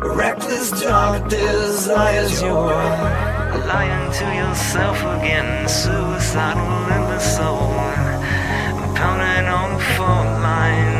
Reckless dark desires You're lying to yourself again Suicidal in the soul. Pounding on the phone line